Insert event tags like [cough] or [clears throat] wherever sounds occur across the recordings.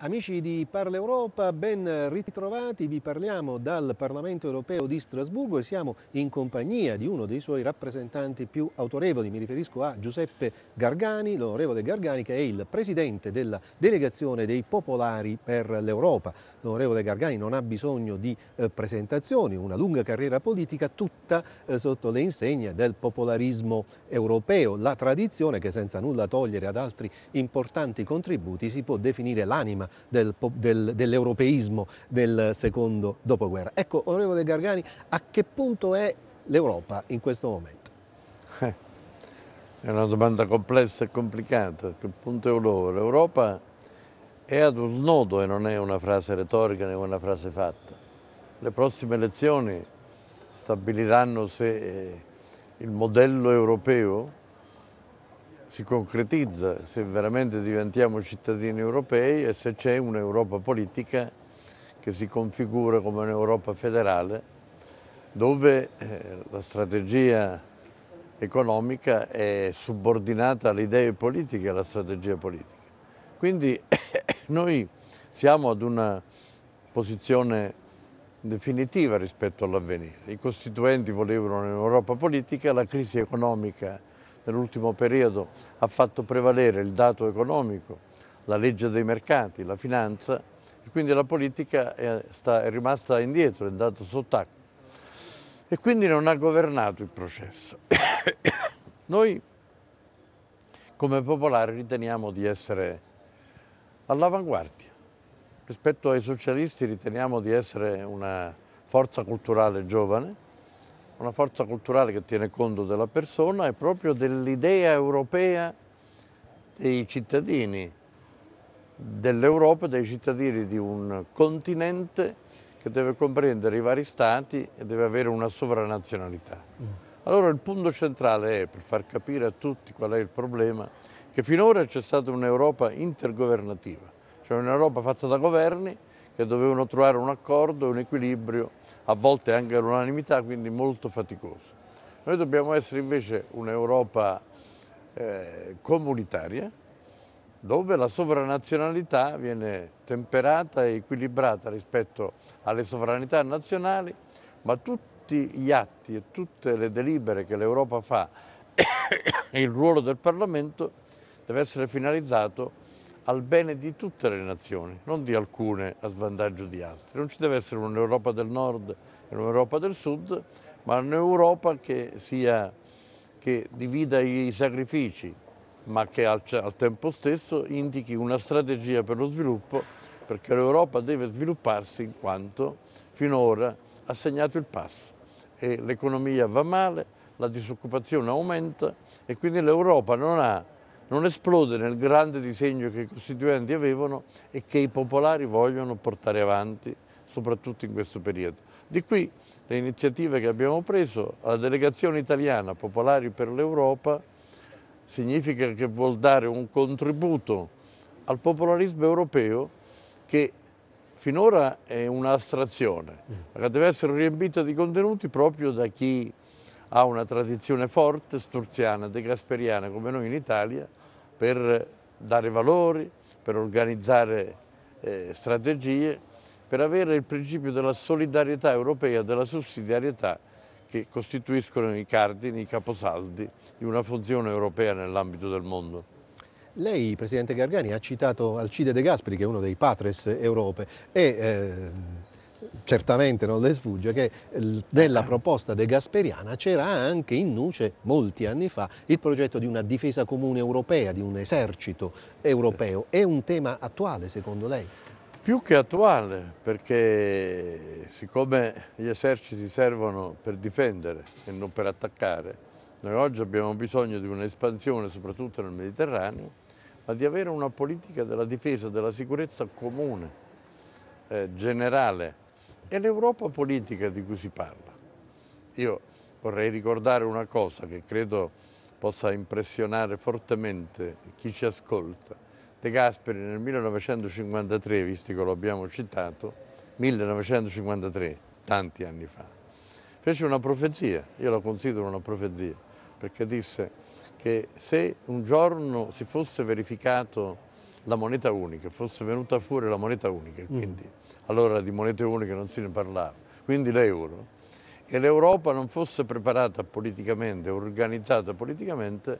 Amici di Parla Europa, ben ritrovati, vi parliamo dal Parlamento europeo di Strasburgo e siamo in compagnia di uno dei suoi rappresentanti più autorevoli, mi riferisco a Giuseppe Gargani, l'onorevole Gargani che è il presidente della delegazione dei Popolari per l'Europa. L'onorevole Gargani non ha bisogno di eh, presentazioni, una lunga carriera politica tutta eh, sotto le insegne del popolarismo europeo, la tradizione che senza nulla togliere ad altri importanti contributi si può definire l'anima del, del, dell'europeismo del secondo dopoguerra. Ecco, onorevole Gargani, a che punto è l'Europa in questo momento? Eh, è una domanda complessa e complicata. A che punto è l'Europa? L'Europa è ad un snodo e non è una frase retorica né una frase fatta. Le prossime elezioni stabiliranno se eh, il modello europeo si concretizza se veramente diventiamo cittadini europei e se c'è un'Europa politica che si configura come un'Europa federale dove eh, la strategia economica è subordinata alle idee politiche e alla strategia politica. Quindi [coughs] noi siamo ad una posizione definitiva rispetto all'avvenire. I costituenti volevano un'Europa politica, la crisi economica nell'ultimo periodo ha fatto prevalere il dato economico, la legge dei mercati, la finanza e quindi la politica è, sta, è rimasta indietro, è andata sott'acqua e quindi non ha governato il processo. [coughs] Noi come popolari riteniamo di essere all'avanguardia. Rispetto ai socialisti riteniamo di essere una forza culturale giovane, una forza culturale che tiene conto della persona e proprio dell'idea europea dei cittadini dell'Europa, dei cittadini di un continente che deve comprendere i vari stati e deve avere una sovranazionalità. Mm. Allora il punto centrale è, per far capire a tutti qual è il problema, che finora c'è stata un'Europa intergovernativa, cioè un'Europa fatta da governi che dovevano trovare un accordo, un equilibrio a volte anche all'unanimità, quindi molto faticoso. Noi dobbiamo essere invece un'Europa eh, comunitaria, dove la sovranazionalità viene temperata e equilibrata rispetto alle sovranità nazionali, ma tutti gli atti e tutte le delibere che l'Europa fa [coughs] e il ruolo del Parlamento deve essere finalizzato al bene di tutte le nazioni, non di alcune a svantaggio di altre. Non ci deve essere un'Europa del nord e un'Europa del sud, ma un'Europa che, che divida i sacrifici, ma che al, al tempo stesso indichi una strategia per lo sviluppo, perché l'Europa deve svilupparsi in quanto finora ha segnato il passo e l'economia va male, la disoccupazione aumenta e quindi l'Europa non ha non esplode nel grande disegno che i costituenti avevano e che i popolari vogliono portare avanti, soprattutto in questo periodo. Di qui le iniziative che abbiamo preso, la delegazione italiana Popolari per l'Europa significa che vuol dare un contributo al popolarismo europeo che finora è un'astrazione, ma che deve essere riempita di contenuti proprio da chi ha una tradizione forte, sturziana, degasperiana come noi in Italia, per dare valori, per organizzare eh, strategie, per avere il principio della solidarietà europea, della sussidiarietà che costituiscono i cardini, i caposaldi di una funzione europea nell'ambito del mondo. Lei, Presidente Gargani, ha citato Alcide De Gasperi, che è uno dei patres Europe, e eh, certamente non le sfugge che nella proposta de Gasperiana c'era anche in nuce molti anni fa il progetto di una difesa comune europea, di un esercito europeo. È un tema attuale secondo lei? Più che attuale, perché siccome gli eserciti servono per difendere e non per attaccare, noi oggi abbiamo bisogno di un'espansione soprattutto nel Mediterraneo, ma di avere una politica della difesa, della sicurezza comune, eh, generale, è l'Europa politica di cui si parla. Io vorrei ricordare una cosa che credo possa impressionare fortemente chi ci ascolta. De Gasperi nel 1953, visto che lo abbiamo citato, 1953, tanti anni fa, fece una profezia, io la considero una profezia, perché disse che se un giorno si fosse verificato la moneta unica, fosse venuta fuori la moneta unica, Mm. quindi allora di monete uniche non se ne parlava, quindi l'euro, e l'Europa non fosse preparata politicamente, organizzata politicamente,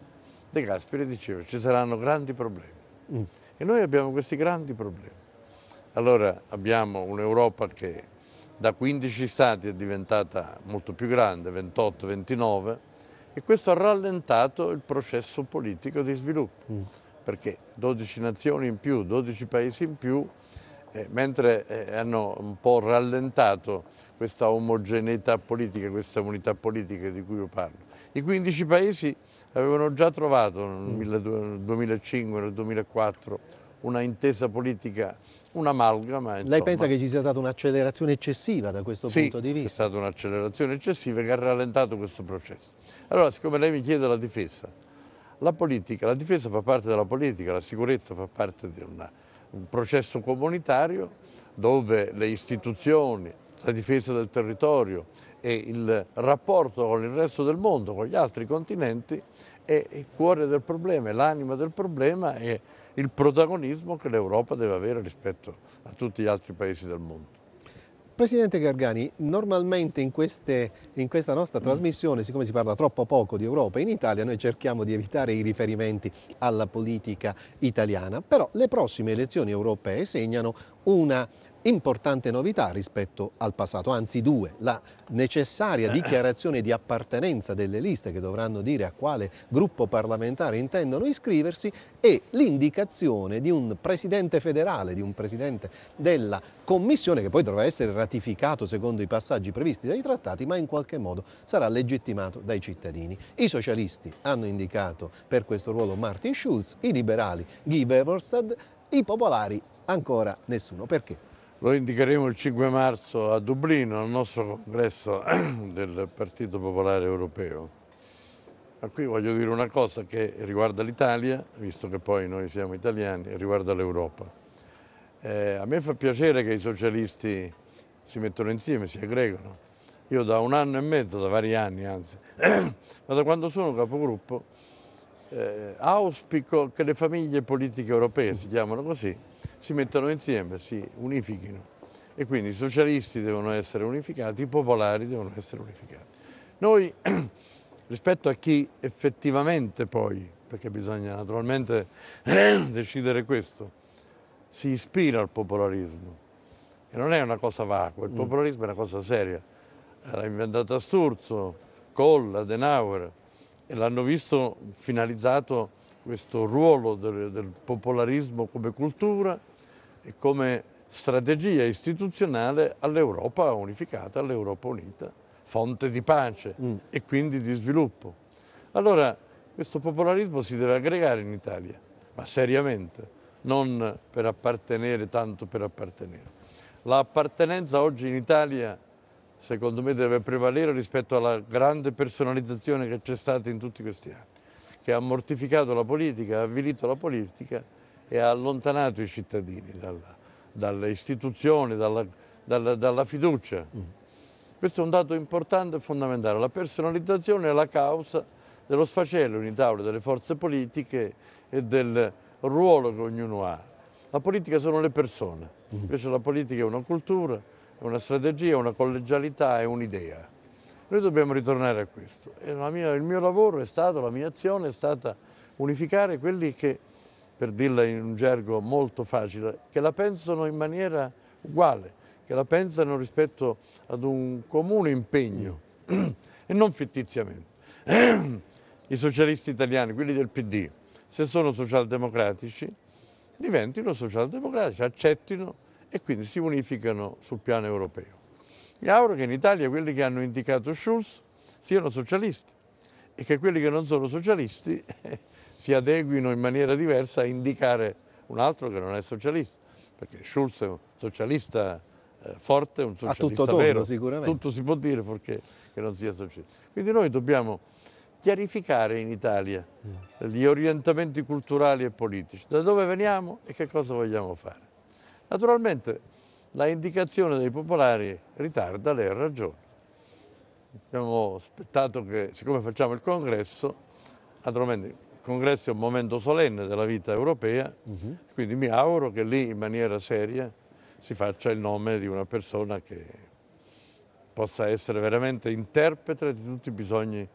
De Gasperi diceva ci saranno grandi problemi. Mm. E noi abbiamo questi grandi problemi. Allora abbiamo un'Europa che da 15 stati è diventata molto più grande, 28, 29, e questo ha rallentato il processo politico di sviluppo, Mm. Perché 12 nazioni in più, 12 paesi in più, eh, mentre eh, hanno un po' rallentato questa omogeneità politica, questa unità politica di cui io parlo. I 15 paesi avevano già trovato nel 2005, nel 2004 una intesa politica, un'amalgama. Lei pensa che ci sia stata un'accelerazione eccessiva da questo Sì, punto di è vista? stata un'accelerazione eccessiva che ha rallentato questo processo. Allora, siccome lei mi chiede la difesa, la politica, la difesa fa parte della politica, la sicurezza fa parte di una- un processo comunitario dove le istituzioni, la difesa del territorio e il rapporto con il resto del mondo, con gli altri continenti, è il cuore del problema, è l'anima del problema e il protagonismo che l'Europa deve avere rispetto a tutti gli altri paesi del mondo. Presidente Gargani, normalmente in, queste- in questa nostra trasmissione, siccome si parla troppo poco di Europa in Italia, noi cerchiamo di evitare i riferimenti alla politica italiana, però le prossime elezioni europee segnano una importante novità rispetto al passato, anzi due, la necessaria dichiarazione di appartenenza delle liste che dovranno dire a quale gruppo parlamentare intendono iscriversi e l'indicazione di un presidente federale, di un presidente della commissione che poi dovrà essere ratificato secondo i passaggi previsti dai trattati, ma in qualche modo sarà legittimato dai cittadini. I socialisti hanno indicato per questo ruolo Martin Schulz, i liberali Guy Verhofstadt, i popolari ancora nessuno. Perché? Lo indicheremo il 5 marzo a Dublino, al nostro congresso [clears throat] del Partito Popolare Europeo. Ma qui voglio dire una cosa che riguarda l'Italia, visto che poi noi siamo italiani, riguarda l'Europa. Eh, a me fa piacere che i socialisti si mettono insieme, si aggregano. Io da un anno e mezzo, da vari anni anzi, [clears throat] ma da quando sono capogruppo, eh, auspico che le famiglie politiche europee, si chiamano così, si mettano insieme, si unifichino. E quindi i socialisti devono essere unificati, i popolari devono essere unificati. Noi, [clears throat] rispetto a chi effettivamente poi, perché bisogna naturalmente [clears throat] decidere questo, si ispira al popolarismo, e non è una cosa vacua, il popolarismo è una cosa seria. L'ha inventato Sturzo, Kohl, Adenauer, e l'hanno visto finalizzato questo ruolo del, del popolarismo come cultura e come strategia istituzionale all'Europa unificata, all'Europa unita, fonte di pace Mm. e quindi di sviluppo. Allora questo popolarismo si deve aggregare in Italia, ma seriamente, non per appartenere tanto per appartenere. L'appartenenza oggi in Italia secondo me deve prevalere rispetto alla grande personalizzazione che c'è stata in tutti questi anni, che ha mortificato la politica, ha avvilito la politica e ha allontanato i cittadini dalla- dalle istituzioni, dalla, dalla- dalla fiducia. Questo è un dato importante e fondamentale. La personalizzazione è la causa dello sfacelo in Italia delle forze politiche e del ruolo che ognuno ha. La politica sono le persone, invece la politica è una cultura, è una strategia, una collegialità, è un'idea. Noi dobbiamo ritornare a questo. Mia- il mio lavoro è stato, la mia azione è stata unificare quelli che, per dirla in un gergo molto facile, che la pensano in maniera uguale, che la pensano rispetto ad un comune impegno [clears throat] e non fittiziamente. [clears throat] I socialisti italiani, quelli del PD, se sono socialdemocratici, diventino socialdemocratici, accettino e quindi si unificano sul piano europeo. Mi auguro che in Italia quelli che hanno indicato Schulz siano socialisti e che quelli che non sono socialisti [laughs] si adeguino in maniera diversa a indicare un altro che non è socialista, perché Schulz è un socialista eh, forte, un socialista tutto vero, sicuramente. tutto si può dire perché non sia socialista. Quindi noi dobbiamo chiarificare in Italia gli orientamenti culturali e politici, da dove veniamo e che cosa vogliamo fare. Naturalmente la indicazione dei popolari ritarda, lei ha ragione. Abbiamo aspettato che, siccome facciamo il congresso, naturalmente il congresso è un momento solenne della vita europea, Mhm. quindi mi auguro che lì in maniera seria si faccia il nome di una persona che possa essere veramente interprete di tutti i bisogni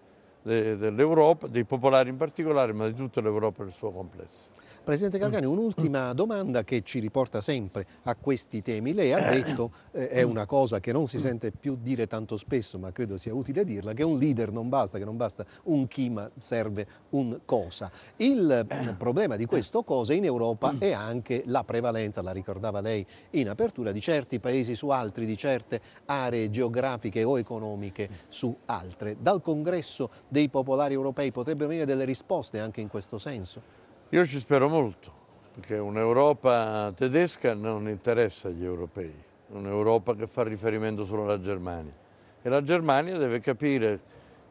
de- dell'Europa, dei popolari in particolare, ma di tutta l'Europa nel suo complesso. Presidente Gargani, un'ultima domanda che ci riporta sempre a questi temi. Lei ha detto, eh, è una cosa che non si sente più dire tanto spesso, ma credo sia utile dirla, che un leader non basta, che non basta un chi, ma serve un cosa. Il eh, problema di questo cosa in Europa è anche la prevalenza, la ricordava lei in apertura, di certi paesi su altri, di certe aree geografiche o economiche su altre. Dal congresso dei popolari europei potrebbero venire delle risposte anche in questo senso? Io ci spero molto, perché un'Europa tedesca non interessa agli europei, un'Europa che fa riferimento solo alla Germania. E la Germania deve capire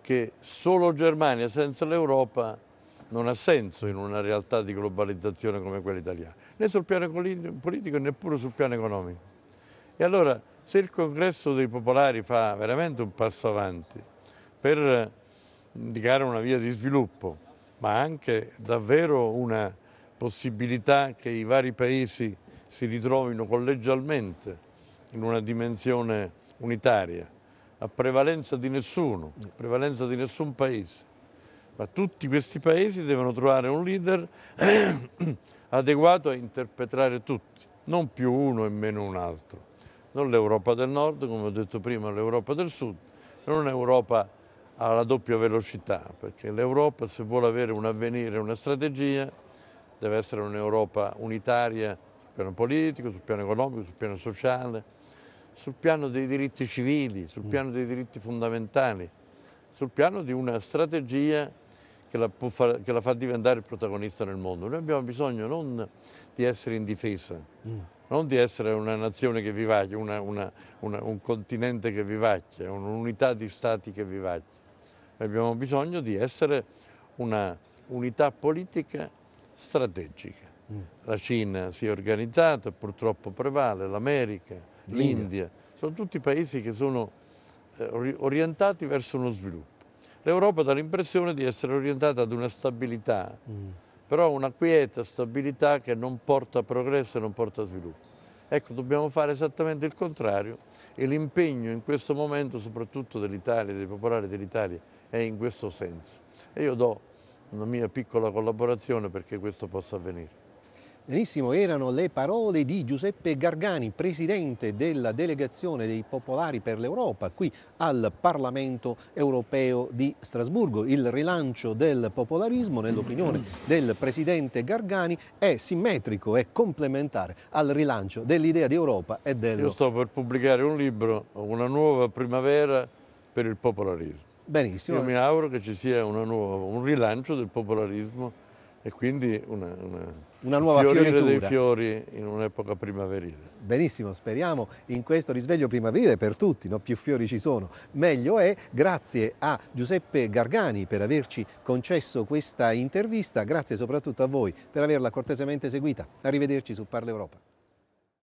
che solo Germania senza l'Europa non ha senso in una realtà di globalizzazione come quella italiana, né sul piano politico né neppure sul piano economico. E allora se il congresso dei popolari fa veramente un passo avanti per indicare una via di sviluppo, ma anche davvero una possibilità che i vari paesi si ritrovino collegialmente in una dimensione unitaria, a prevalenza di nessuno, a prevalenza di nessun paese. Ma tutti questi paesi devono trovare un leader [clears throat] adeguato a interpretare tutti, non più uno e meno un altro. Non l'Europa del Nord, come ho detto prima, l'Europa del Sud, non un'Europa alla doppia velocità, perché l'Europa se vuole avere un avvenire, una strategia, deve essere un'Europa unitaria sul piano politico, sul piano economico, sul piano sociale, sul piano dei diritti civili, sul mm. piano dei diritti fondamentali, sul piano di una strategia che la, far, che la fa diventare il protagonista nel mondo. Noi abbiamo bisogno non di essere in difesa, mm non di essere una nazione che vivacchia, una, una, una, un continente che vivacchia, un'unità di stati che vivacchia abbiamo bisogno di essere una unità politica strategica. Mm. La Cina si è organizzata, purtroppo prevale, l'America, l'India, sono tutti paesi che sono eh, orientati verso uno sviluppo. L'Europa dà l'impressione di essere orientata ad una stabilità, mm. però una quieta stabilità che non porta progresso e non porta sviluppo. Ecco, dobbiamo fare esattamente il contrario e l'impegno in questo momento, soprattutto dell'Italia, dei popolari dell'Italia, è in questo senso. E io do una mia piccola collaborazione perché questo possa avvenire. Benissimo, erano le parole di Giuseppe Gargani, presidente della delegazione dei Popolari per l'Europa qui al Parlamento europeo di Strasburgo. Il rilancio del popolarismo, nell'opinione [clears throat] del presidente Gargani, è simmetrico, è complementare al rilancio dell'idea di Europa e del... Io sto per pubblicare un libro, Una nuova primavera per il popolarismo. Benissimo. Io mi auguro che ci sia nuova, un rilancio del popolarismo e quindi una, una, una nuova fioritura dei fiori in un'epoca primaverile. Benissimo, speriamo in questo risveglio primaverile per tutti, no? più fiori ci sono, meglio è. Grazie a Giuseppe Gargani per averci concesso questa intervista, grazie soprattutto a voi per averla cortesemente seguita. Arrivederci su Parla Europa.